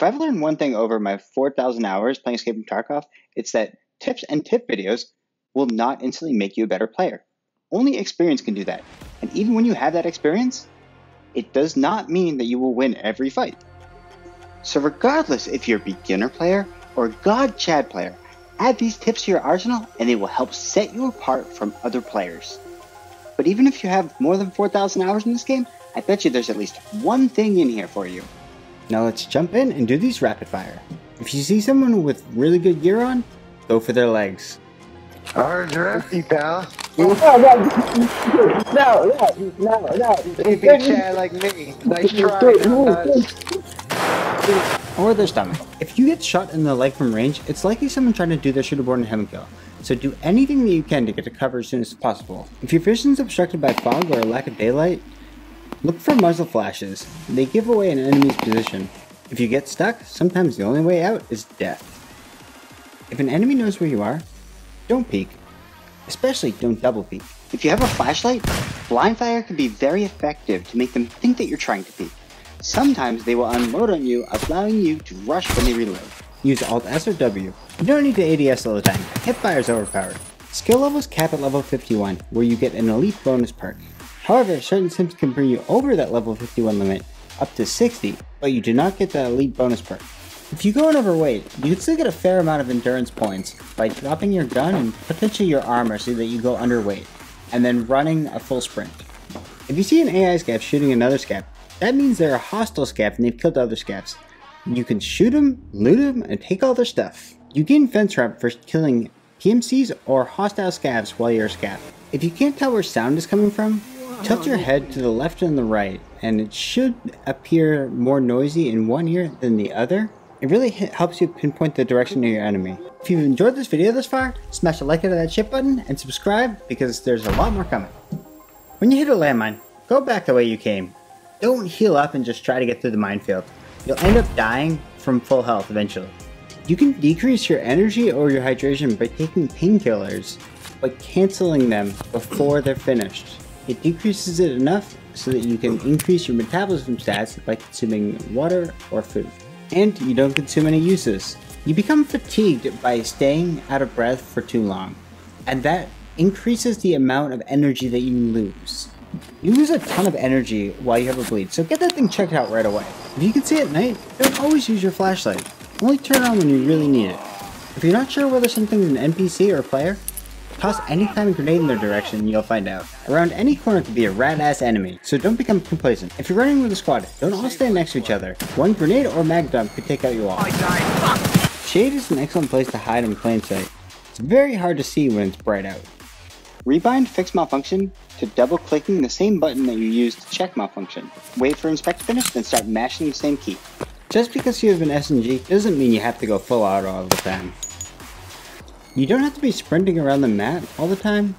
If I've learned one thing over my 4,000 hours playing Escape from Tarkov, it's that tips and tip videos will not instantly make you a better player. Only experience can do that. And even when you have that experience, it does not mean that you will win every fight. So regardless if you're a beginner player or God Chad player, add these tips to your arsenal and they will help set you apart from other players. But even if you have more than 4,000 hours in this game, I bet you there's at least one thing in here for you. Now let's jump in and do these rapid fire. If you see someone with really good gear on, go for their legs. Orange Rusty, pal. No, no, no, no, no, no. Baby Chad like me. Nice try. Or their stomach. If you get shot in the leg from range, it's likely someone trying to do their shooter born in kill. So do anything that you can to get to cover as soon as possible. If your vision is obstructed by fog or a lack of daylight, look for muzzle flashes. They give away an enemy's position. If you get stuck, sometimes the only way out is death. If an enemy knows where you are, don't peek. Especially don't double peek. If you have a flashlight, blind fire can be very effective to make them think that you're trying to peek. Sometimes they will unload on you, allowing you to rush when they reload. Use Alt S or W. You don't need to ADS all the time. Hipfire is overpowered. Skill levels cap at level 51, where you get an elite bonus perk. However, certain stims can bring you over that level 51 limit, up to 60, but you do not get that elite bonus perk. If you go in overweight, you can still get a fair amount of endurance points by dropping your gun and potentially your armor so that you go underweight, and then running a full sprint. If you see an AI scav shooting another scav, that means they're a hostile scav and they've killed other scavs. You can shoot them, loot them, and take all their stuff. You gain fence rep for killing PMCs or hostile scavs while you're a scav. If you can't tell where sound is coming from, tilt your head to the left and the right, and it should appear more noisy in one ear than the other, it really helps you pinpoint the direction of your enemy. If you've enjoyed this video this far, smash a like out of that shit button and subscribe because there's a lot more coming. When you hit a landmine, go back the way you came. Don't heal up and just try to get through the minefield. You'll end up dying from full health eventually. You can decrease your energy or your hydration by taking painkillers, but canceling them before they're finished. It decreases it enough so that you can increase your metabolism stats by consuming water or food and you don't consume any uses. You become fatigued by staying out of breath for too long, and that increases the amount of energy that you lose. You lose a ton of energy while you have a bleed, so get that thing checked out right away. If you can see at night, don't always use your flashlight. Only turn on when you really need it. If you're not sure whether something's an NPC or a player, Toss any kind grenade in their direction and you'll find out. Around any corner could be a rad-ass enemy, so don't become complacent. If you're running with a squad, don't all stand next to each other. One grenade or mag dump could take out you all. Shade is an excellent place to hide in plain sight. It's very hard to see when it's bright out. Rebind fix malfunction to double clicking the same button that you used to check malfunction. Wait for inspect to finish, then start mashing the same key. Just because you have an SMG doesn't mean you have to go full auto all the time. You don't have to be sprinting around the map all the time.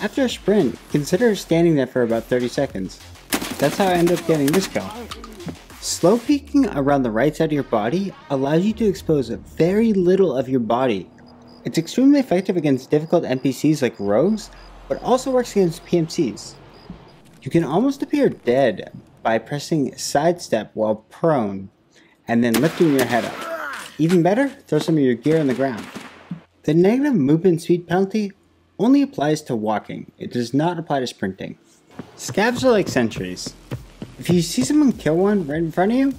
After a sprint, consider standing there for about 30 seconds. That's how I end up getting this kill. Slow peeking around the right side of your body allows you to expose very little of your body. It's extremely effective against difficult NPCs like rogues, but also works against PMCs. You can almost appear dead by pressing sidestep while prone, and then lifting your head up. Even better, throw some of your gear on the ground. The negative movement speed penalty only applies to walking. It does not apply to sprinting. Scavs are like sentries. If you see someone kill one right in front of you,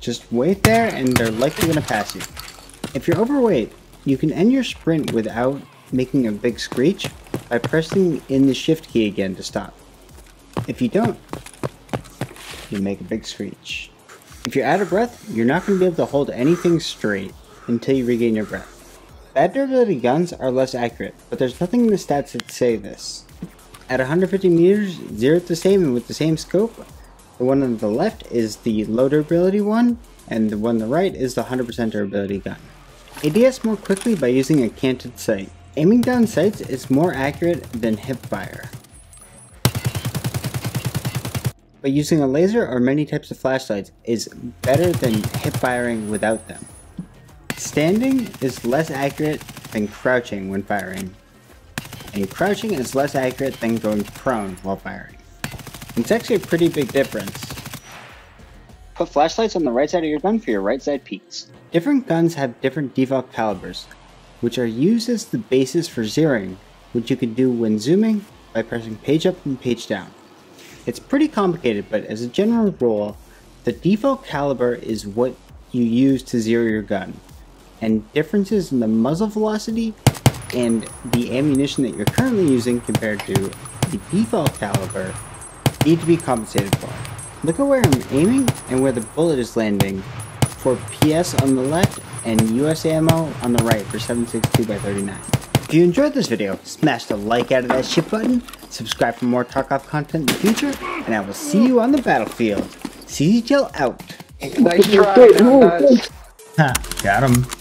just wait there and they're likely going to pass you. If you're overweight, you can end your sprint without making a big screech by pressing in the shift key again to stop. If you don't, you make a big screech. If you're out of breath, you're not going to be able to hold anything straight until you regain your breath. Bad durability guns are less accurate, but there's nothing in the stats that say this. At 150 meters, zero the same and with the same scope, the one on the left is the low durability one, and the one on the right is the 100% durability gun. ADS more quickly by using a canted sight. Aiming down sights is more accurate than hip fire. But using a laser or many types of flashlights is better than hip firing without them. Standing is less accurate than crouching when firing, and crouching is less accurate than going prone while firing. It's actually a pretty big difference. Put flashlights on the right side of your gun for your right side peeks. Different guns have different default calibers, which are used as the basis for zeroing, which you can do when zooming by pressing page up and page down. It's pretty complicated, but as a general rule, the default caliber is what you use to zero your gun, and differences in the muzzle velocity and the ammunition that you're currently using compared to the default caliber need to be compensated for. Look at where I'm aiming and where the bullet is landing for PS on the left and US ammo on the right for 762x39. If you enjoyed this video, smash the like out of that shit button, subscribe for more Tarkov content in the future, and I will see you on the battlefield. CZTL out. Nice try, Nuts. Ha, got him.